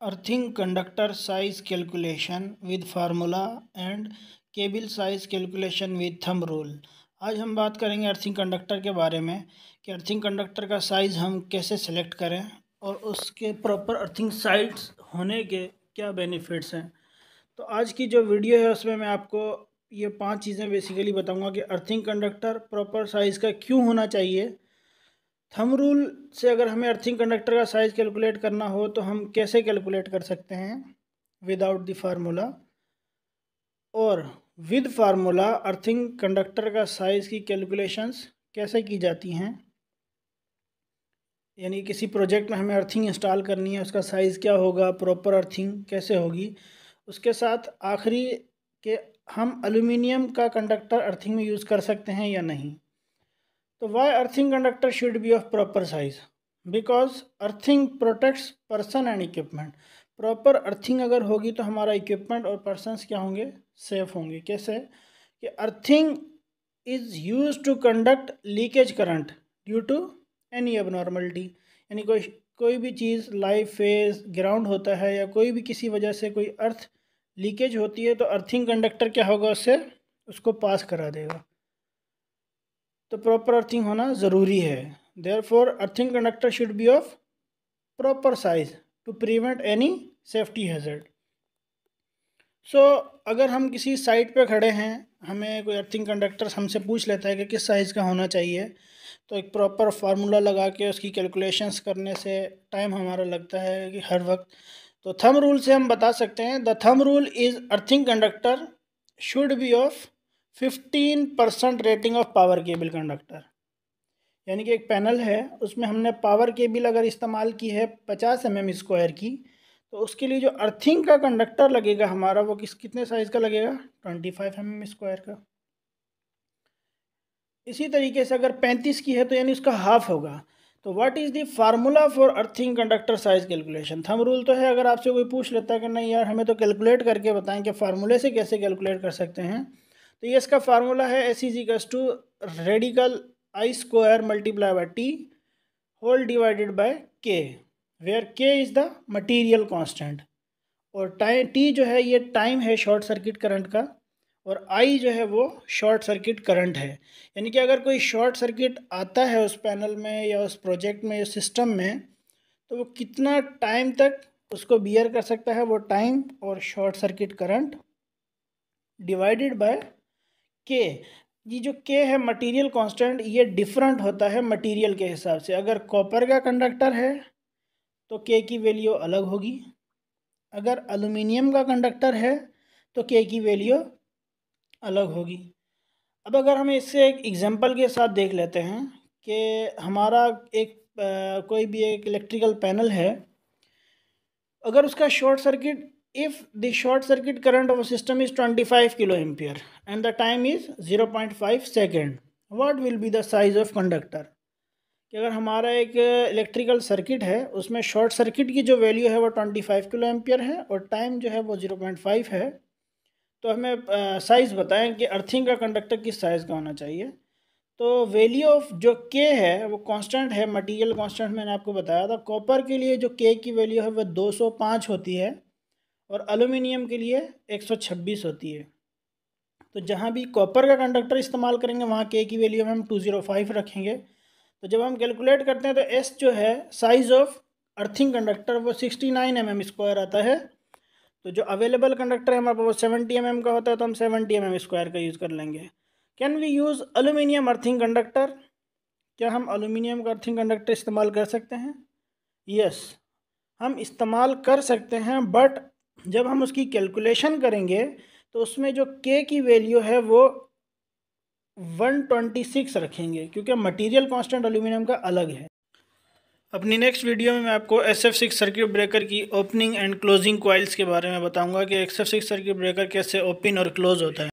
Earthing conductor size calculation with formula and cable size calculation with thumb rule आज हम बात करेंगे earthing conductor के बारे में कि अर्थिंग कंडक्टर का साइज़ हम कैसे सेलेक्ट करें और उसके प्रॉपर अर्थिंग साइड्स होने के क्या बेनिफिट्स हैं। तो आज की जो वीडियो है उसमें मैं आपको ये पाँच चीज़ें बेसिकली बताऊँगा कि अर्थिंग कंडक्टर प्रॉपर साइज़ का क्यों होना चाहिए थम रूल से अगर हमें अर्थिंग कंडक्टर का साइज़ कैलकुलेट करना हो तो हम कैसे कैलकुलेट कर सकते हैं? विदाउट द फार्मूला और विद फार्मूला अर्थिंग कंडक्टर का साइज़ की कैलकुलेशंस कैसे की जाती हैं? यानी किसी प्रोजेक्ट में हमें अर्थिंग इंस्टॉल करनी है, उसका साइज़ क्या होगा? प्रॉपर अर्थिंग कैसे होगी? उसके साथ आखिरी के हम एलुमिनियम का कंडक्टर अर्थिंग में यूज़ कर सकते हैं या नहीं? तो why earthing conductor should be of proper size because earthing protects person and equipment proper earthing अगर होगी तो हमारा इक्विपमेंट और पर्सनस क्या होंगे? सेफ़ होंगे। कैसे? कि earthing is use to conduct leakage current due to any abnormality यानी कोई कोई भी चीज़ लाइव फ़ेज़ ग्राउंड होता है या कोई भी किसी वजह से कोई अर्थ लीकेज होती है तो अर्थिंग कंडक्टर क्या होगा? उससे उसको पास करा देगा। तो प्रॉपर अर्थिंग होना ज़रूरी है। Therefore earthing conductor should be of proper size to prevent any safety hazard so अगर हम किसी साइट पे खड़े हैं, हमें कोई अर्थिंग कंडक्टर हमसे पूछ लेता है कि किस साइज़ का होना चाहिए तो एक प्रॉपर फार्मूला लगा के उसकी कैलकुलेशंस करने से टाइम हमारा लगता है कि हर वक्त। तो थम रूल से हम बता सकते हैं the thumb rule is earthing conductor should be of fifteen percent rating of power cable conductor यानी कि एक पैनल है, उसमें हमने पावर केबल अगर इस्तेमाल की है पचास एम एम स्क्वायर की तो उसके लिए जो अर्थिंग का कंडक्टर लगेगा हमारा, वो किस, कितने साइज़ का लगेगा? Twenty five M M square का। इसी तरीके से अगर पैंतीस की है तो यानी उसका हाफ़ होगा। तो what is the formula for earthing conductor size calculation thumb rule तो है, अगर आपसे कोई पूछ लेता है कि नहीं यार, हमें तो कैलकुलेट करके बताएँ कि फार्मूले से कैसे कैलकुलेट कर सकते हैं। तो ये इसका फार्मूला है S is equal to radical I square multiply by T whole divided by K where K is the material constant और टाइम टी जो है ये टाइम है शॉर्ट सर्किट करंट का, और आई जो है वो शॉर्ट सर्किट करंट है। यानी कि अगर कोई शॉर्ट सर्किट आता है उस पैनल में या उस प्रोजेक्ट में या सिस्टम में तो वो कितना टाइम तक उसको बियर कर सकता है? वो टाइम और short circuit current divided by K ये जो के है मटेरियल कांस्टेंट ये डिफरेंट होता है मटेरियल के हिसाब से। अगर कॉपर का कंडक्टर है तो के की वैल्यू अलग होगी। अगर एलुमिनियम का कंडक्टर है तो के की वैल्यू अलग होगी। अब अगर हम इससे एक एग्जांपल के साथ देख लेते हैं कि हमारा एक आ, कोई भी एक इलेक्ट्रिकल पैनल है अगर उसका short circuit if the short circuit current of a system is 25 kilo ampere and the time is 0.5 second, what will be the size of conductor? कि अगर हमारा एक इलेक्ट्रिकल सर्किट है, उसमें शॉर्ट सर्किट की जो वैल्यू है वो 25 किलो एम्पियर है और टाइम जो है वो 0.5 है तो हमें साइज़ बताएँ कि अर्थिंग का कंडक्टर किस साइज़ का होना चाहिए। तो वैल्यू ऑफ़ जो के है, वो कांस्टेंट है मटेरियल कांस्टेंट मैंने आपको बताया था कॉपर के लिए जो के की वैल्यू है वो 205 होती है और एलुमिनियम के लिए 126 होती है। तो जहाँ भी कॉपर का कंडक्टर इस्तेमाल करेंगे वहाँ के की वैल्यू हम 205 रखेंगे। तो जब हम कैलकुलेट करते हैं तो एस जो है साइज़ ऑफ़ अर्थिंग कंडक्टर वो 69 नाइन एम स्क्वायर आता है। तो जो अवेलेबल कंडक्टर है हमारे पास वो सेवेंटी एम एम का होता है तो हम सेवेंटी एम एम स्क्वायर का यूज़ कर लेंगे। Can we use aluminium earthing conductor क्या हम अलूमिनियम का अर्थिंग कंडक्टर इस्तेमाल कर सकते हैं? यस yes, हम इस्तेमाल कर सकते हैं बट जब हम उसकी कैलकुलेशन करेंगे तो उसमें जो के की वैल्यू है वो 126 रखेंगे, क्योंकि मटेरियल कांस्टेंट एल्यूमिनियम का अलग है। अपनी नेक्स्ट वीडियो में मैं आपको S F six circuit breaker की ओपनिंग एंड क्लोजिंग क्वाइल्स के बारे में बताऊँगा कि एस एफ़ सिक्स सर्किट ब्रेकर कैसे ओपन और क्लोज होता है।